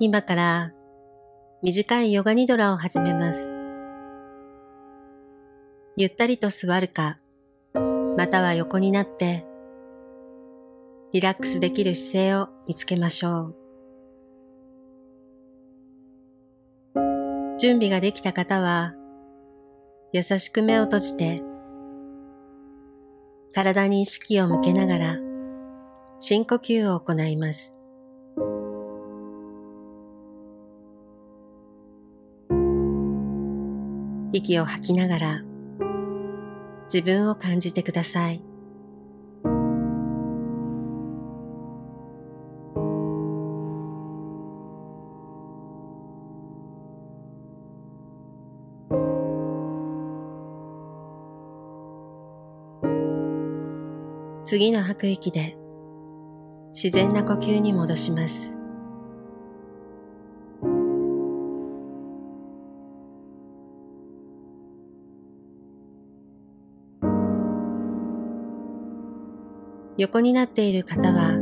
今から短いヨガニドラを始めます。ゆったりと座るか、または横になってリラックスできる姿勢を見つけましょう。準備ができた方は優しく目を閉じて体に意識を向けながら深呼吸を行います。息を吐きながら自分を感じてください。次の吐く息で自然な呼吸に戻します。横になっている方は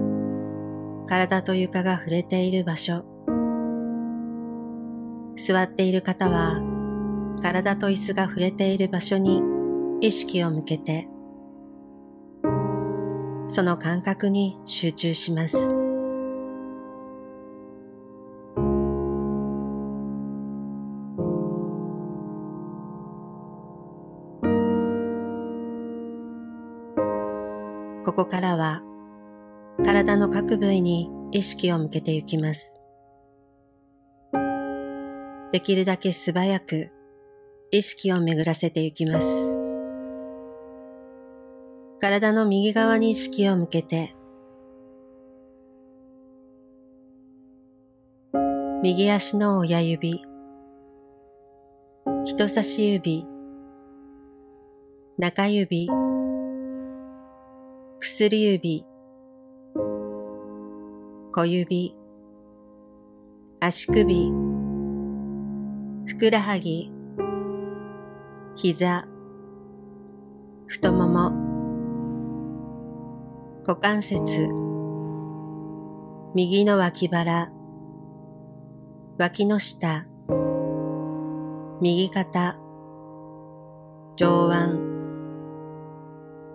体と床が触れている場所座っている方は体と椅子が触れている場所に意識を向けてその感覚に集中します。ここからは体の各部位に意識を向けていきます。できるだけ素早く意識を巡らせていきます。体の右側に意識を向けて、右足の親指、人差し指、中指、薬指、小指、足首、ふくらはぎ、膝、太もも、股関節、右の脇腹、脇の下、右肩、上腕、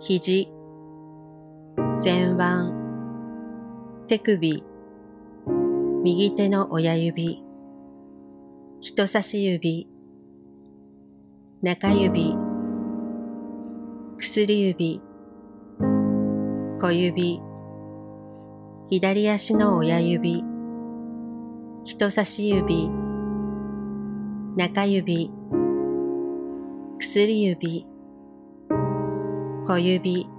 肘、前腕、手首、右手の親指、人差し指、中指、薬指、小指、左足の親指、人差し指、中指、薬指、小指、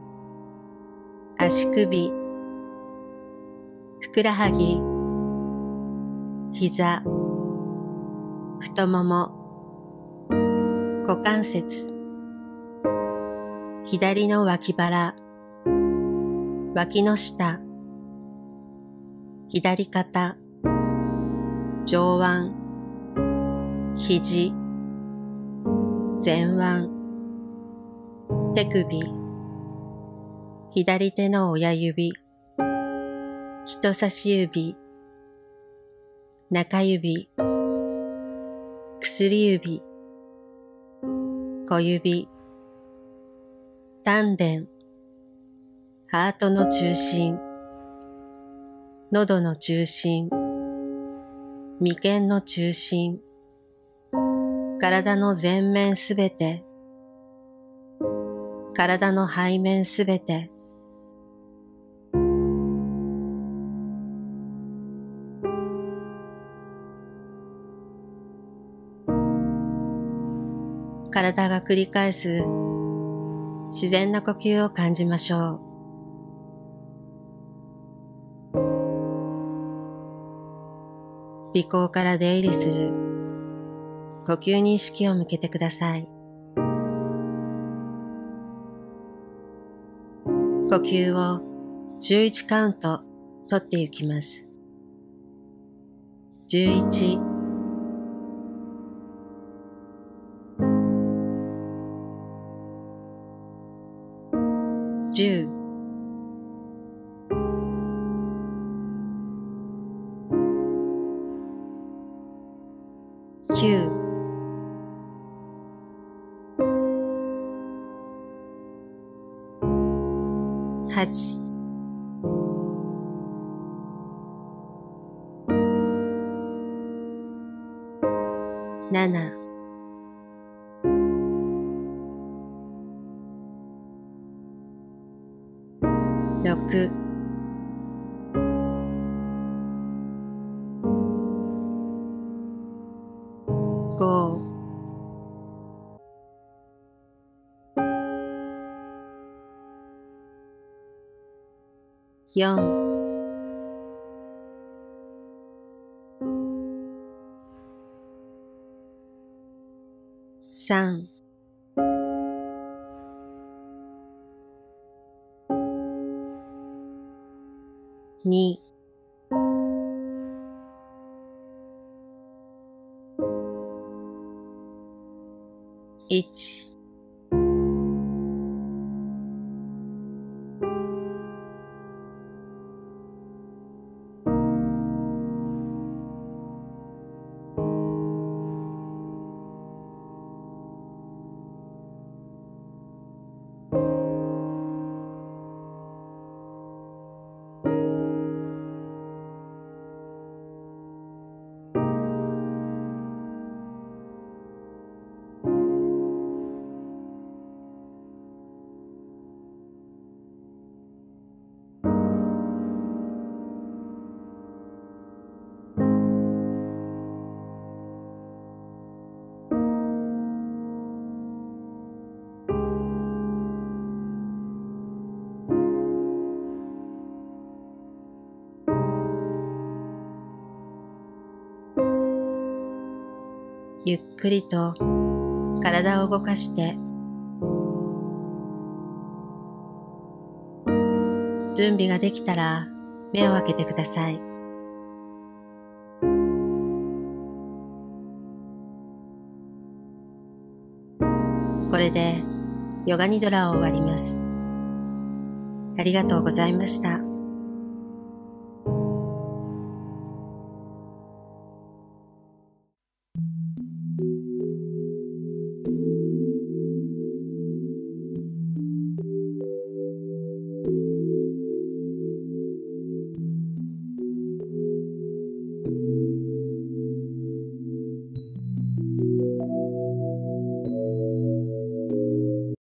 足首、ふくらはぎ、膝、太もも、股関節、左の脇腹、脇の下、左肩、上腕、肘、前腕、手首、左手の親指、人差し指、中指、薬指、小指、丹田、ハートの中心、喉の中心、眉間の中心、体の前面すべて、体の背面すべて、体が繰り返す自然な呼吸を感じましょう。鼻孔から出入りする呼吸に意識を向けてください。呼吸を11カウント取っていきます。11 10 9 8、七。六、五、四、三、2.1。ゆっくりと体を動かして準備ができたら目を開けてください。これでヨガニドラを終わります。ありがとうございました。